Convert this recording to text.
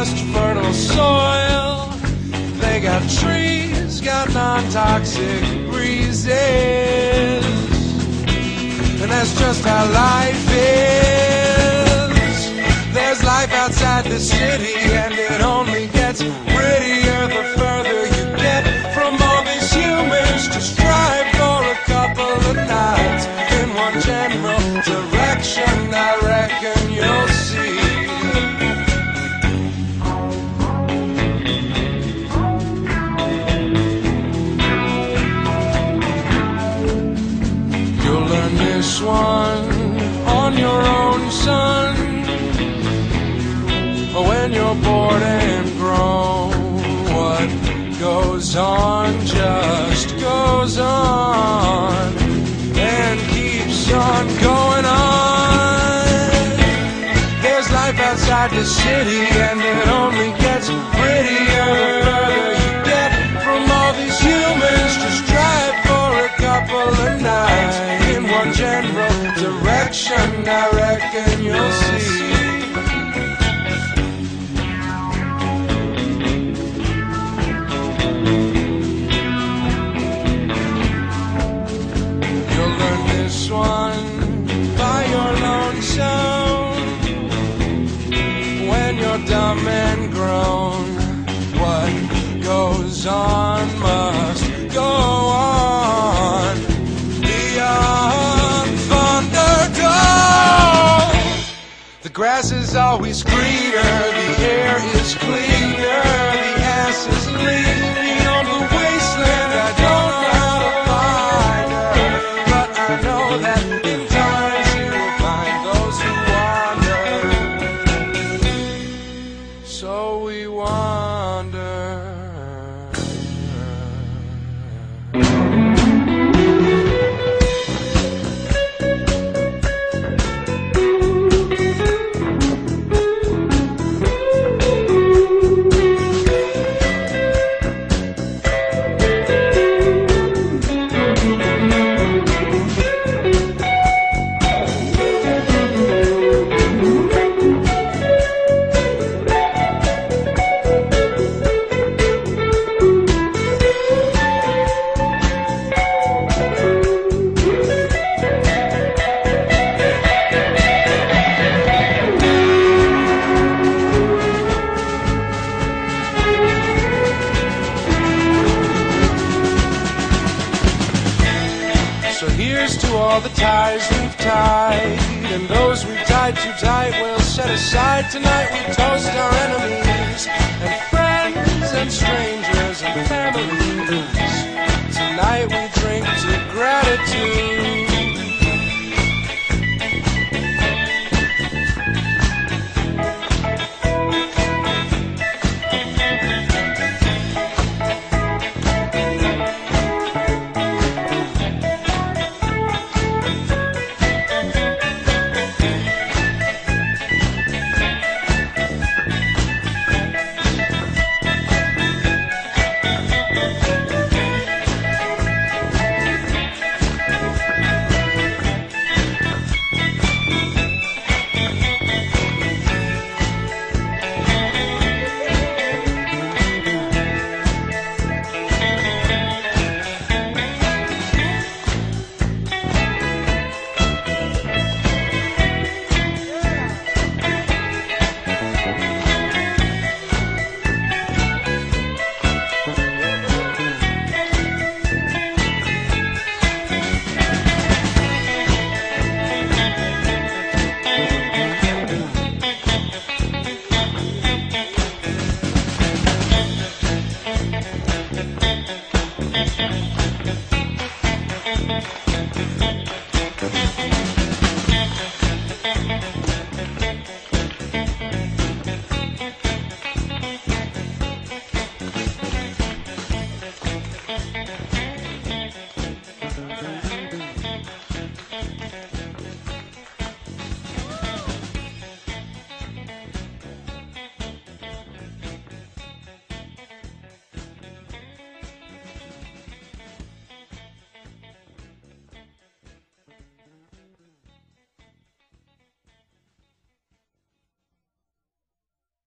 best fertile soil. They got trees, got non-toxic breezes. And that's just how life is. There's life outside the city and it only gets one on your own, son. When you're bored and grown, what goes on just goes on and keeps on going on. There's life outside the city, and it only gets prettier the further you get from all these humans. Just drive for a couple of nights general direction. I reckon you'll see. You'll learn this one by your lonesome when you're dumb and grown. What goes on The grass is always greener, the air is cleaner, the ass is leaning all the ties we've tied, and those we've tied too tight we'll set aside tonight. We toast our enemies, and friends, and strangers, and families.